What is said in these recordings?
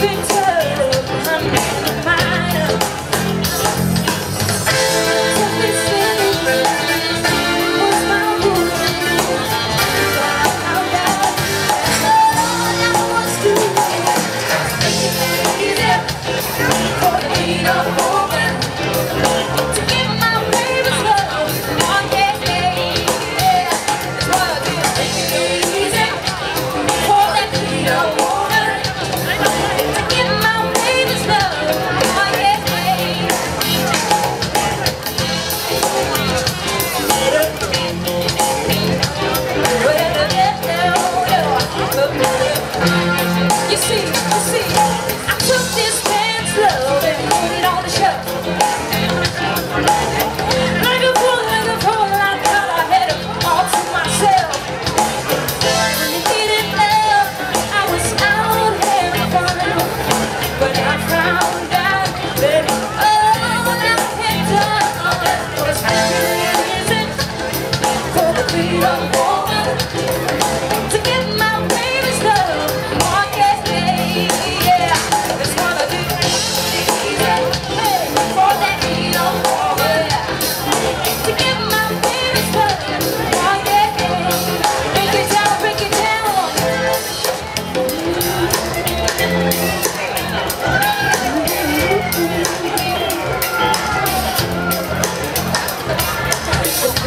been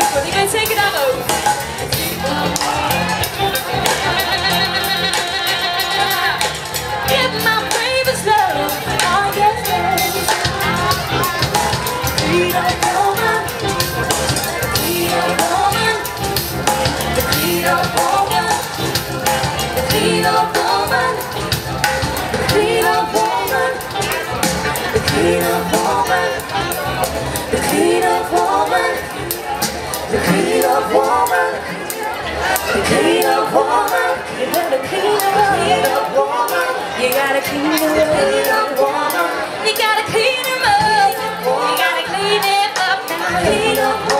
goed. Ik weet zeker dat ook. Get my baby's love, oh yeah, yeah. Freedom woman, the freedom woman, the freedom woman, the freedom woman. The queen of woman, the queen of woman, you got a queen of woman, you got a queen of woman, you got a queen of woman, you got a queen of woman, you got a queen of woman.